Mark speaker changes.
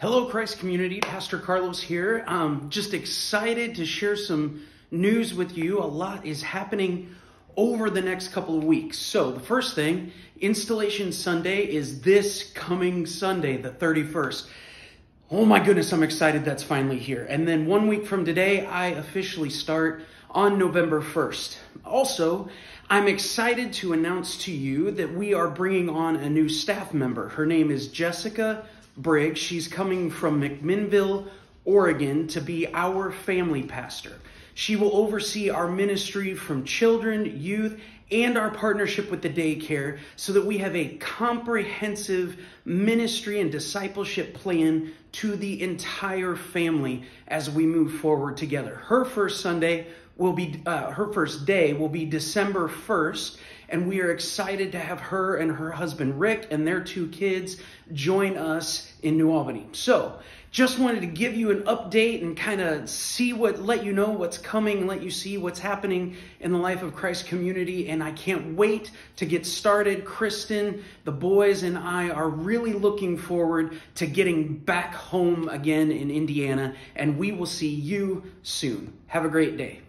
Speaker 1: Hello, Christ community. Pastor Carlos here. I'm just excited to share some news with you. A lot is happening over the next couple of weeks. So, the first thing, Installation Sunday is this coming Sunday, the 31st. Oh my goodness, I'm excited that's finally here. And then one week from today, I officially start on November 1st. Also, I'm excited to announce to you that we are bringing on a new staff member. Her name is Jessica Briggs. She's coming from McMinnville, Oregon to be our family pastor. She will oversee our ministry from children, youth, and our partnership with the daycare so that we have a comprehensive ministry and discipleship plan to the entire family as we move forward together. Her first Sunday will be uh, her first day will be December 1st and we are excited to have her and her husband Rick and their two kids join us in New Albany. So, just wanted to give you an update and kind of see what let you know what's coming let you see what's happening in the life of Christ community and I can't wait to get started. Kristen, the boys and I are really looking forward to getting back home again in Indiana and we will see you soon. Have a great day.